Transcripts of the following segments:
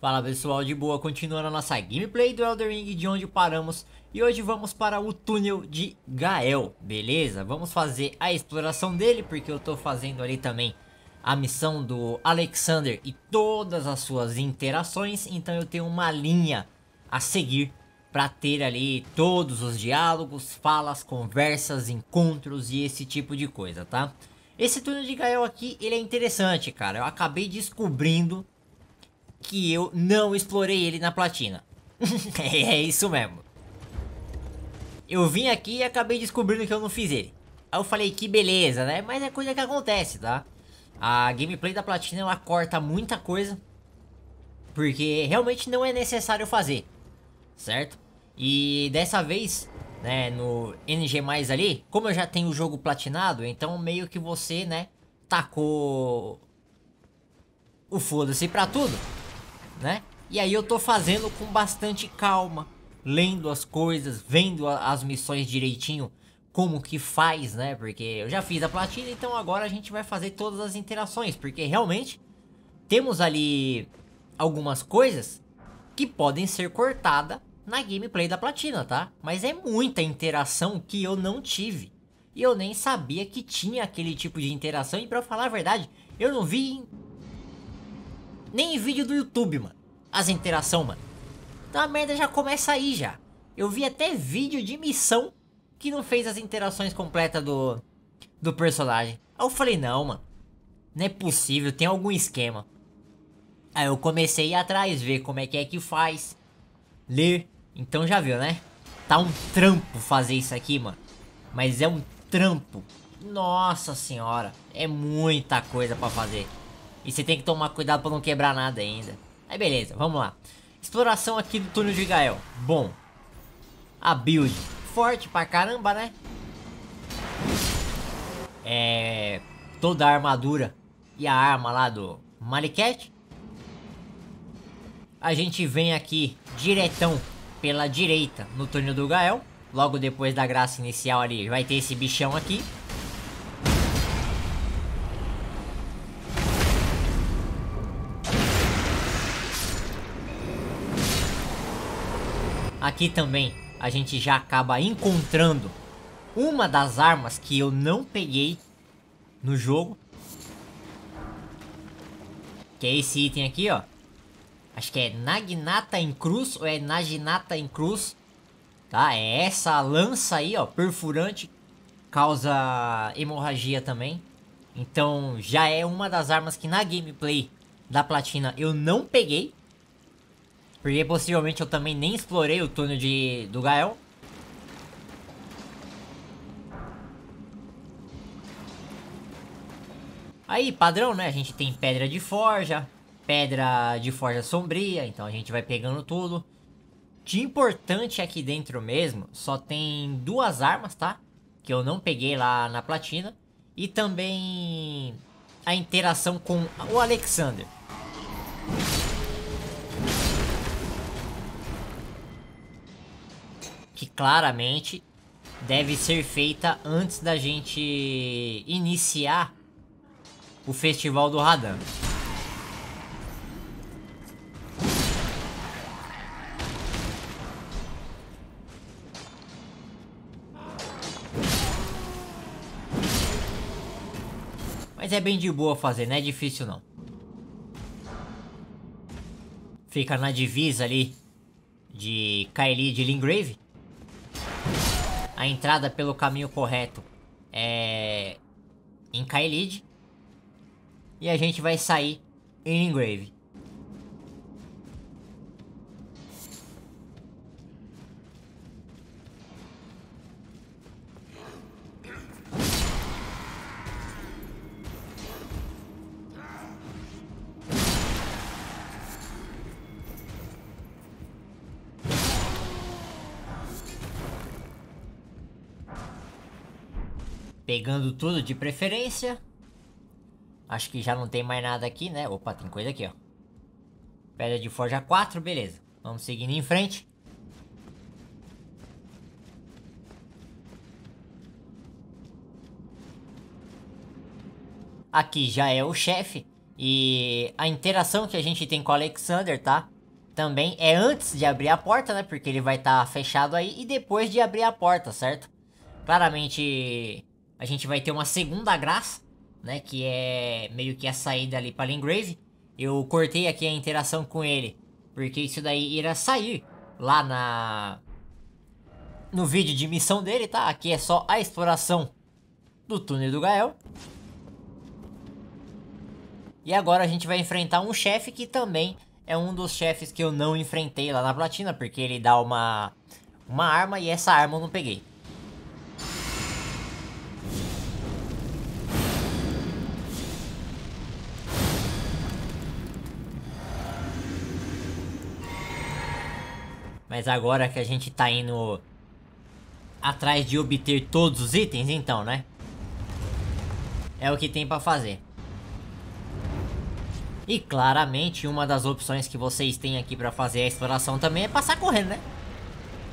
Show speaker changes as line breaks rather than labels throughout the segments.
Fala pessoal, de boa, continuando a nossa gameplay do Elder Ring de onde paramos E hoje vamos para o túnel de Gael, beleza? Vamos fazer a exploração dele, porque eu tô fazendo ali também a missão do Alexander e todas as suas interações Então eu tenho uma linha a seguir para ter ali todos os diálogos, falas, conversas, encontros e esse tipo de coisa, tá? Esse túnel de Gael aqui, ele é interessante, cara Eu acabei descobrindo que eu não explorei ele na platina. é isso mesmo. Eu vim aqui e acabei descobrindo que eu não fiz ele. Aí eu falei que beleza, né? Mas é coisa que acontece, tá? A gameplay da platina ela corta muita coisa. Porque realmente não é necessário fazer. Certo? E dessa vez, né, no NG+, ali, como eu já tenho o jogo platinado, então meio que você, né, tacou o foda-se pra tudo né? E aí eu tô fazendo com bastante calma, lendo as coisas, vendo as missões direitinho, como que faz, né? Porque eu já fiz a platina, então agora a gente vai fazer todas as interações, porque realmente temos ali algumas coisas que podem ser cortadas na gameplay da platina, tá? Mas é muita interação que eu não tive. E eu nem sabia que tinha aquele tipo de interação. E pra falar a verdade, eu não vi nem em vídeo do YouTube, mano. As interações, mano. Então a merda já começa aí já. Eu vi até vídeo de missão que não fez as interações completas do, do personagem. Aí eu falei, não, mano. Não é possível, tem algum esquema. Aí eu comecei a ir atrás, ver como é que é que faz. Ler. Então já viu, né? Tá um trampo fazer isso aqui, mano. Mas é um trampo. Nossa senhora. É muita coisa pra fazer. E você tem que tomar cuidado pra não quebrar nada ainda. Aí beleza, vamos lá. Exploração aqui do túnel de Gael. Bom. A build. Forte pra caramba, né? É... Toda a armadura e a arma lá do Maliket. A gente vem aqui diretão pela direita no túnel do Gael. Logo depois da graça inicial ali vai ter esse bichão aqui. Aqui também a gente já acaba encontrando uma das armas que eu não peguei no jogo. Que é esse item aqui, ó. Acho que é Naginata em Cruz ou é Naginata em Cruz. Tá? É essa lança aí, ó, perfurante. Causa hemorragia também. Então já é uma das armas que na gameplay da platina eu não peguei. Porque possivelmente eu também nem explorei o túnel de, do Gael. Aí, padrão, né? A gente tem pedra de forja, pedra de forja sombria, então a gente vai pegando tudo. De importante aqui dentro mesmo, só tem duas armas, tá? Que eu não peguei lá na platina. E também a interação com o Alexander. Que claramente deve ser feita antes da gente iniciar o Festival do Radan. Mas é bem de boa fazer, não é difícil não. Fica na divisa ali de Kylie de Lingrave a entrada pelo caminho correto é em Kaelid. E a gente vai sair em Engrave. Pegando tudo de preferência. Acho que já não tem mais nada aqui, né? Opa, tem coisa aqui, ó. Pedra de forja 4, beleza. Vamos seguindo em frente. Aqui já é o chefe, E a interação que a gente tem com o Alexander, tá? Também é antes de abrir a porta, né? Porque ele vai estar tá fechado aí e depois de abrir a porta, certo? Claramente a gente vai ter uma segunda graça, né? Que é meio que a saída ali para Lingrave. Eu cortei aqui a interação com ele, porque isso daí irá sair lá na no vídeo de missão dele, tá? Aqui é só a exploração do túnel do Gael. E agora a gente vai enfrentar um chefe que também é um dos chefes que eu não enfrentei lá na platina, porque ele dá uma, uma arma e essa arma eu não peguei. Mas agora que a gente tá indo atrás de obter todos os itens, então, né? É o que tem pra fazer. E claramente uma das opções que vocês têm aqui pra fazer a exploração também é passar correndo, né?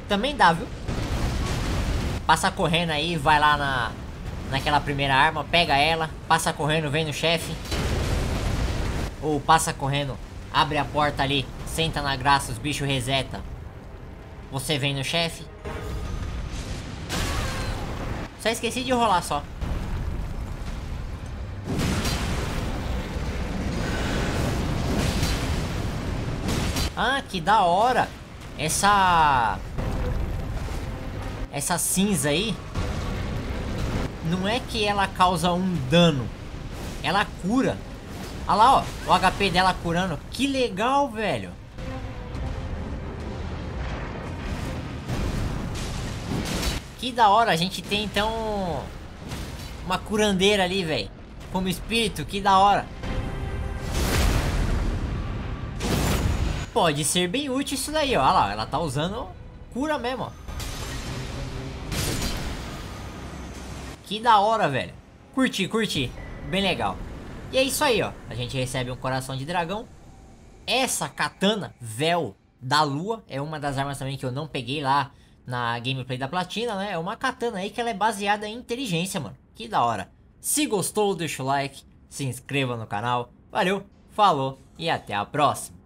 Também dá, viu? Passa correndo aí, vai lá na, naquela primeira arma, pega ela, passa correndo, vem no chefe. Ou passa correndo, abre a porta ali, senta na graça, os bichos reseta. Você vem no chefe, só esqueci de rolar só. Ah, que da hora. Essa... Essa cinza aí... Não é que ela causa um dano. Ela cura. Olha lá, ó. O HP dela curando. Que legal, velho. Que da hora, a gente tem então uma curandeira ali, velho. Como espírito, que da hora. Pode ser bem útil isso daí, ó. Olha lá, ela tá usando cura mesmo, ó. Que da hora, velho. Curti, curti. Bem legal. E é isso aí, ó. A gente recebe um coração de dragão. Essa katana, véu da lua, é uma das armas também que eu não peguei lá na gameplay da platina, né? É uma katana aí que ela é baseada em inteligência, mano. Que da hora. Se gostou, deixa o like, se inscreva no canal. Valeu, falou e até a próxima.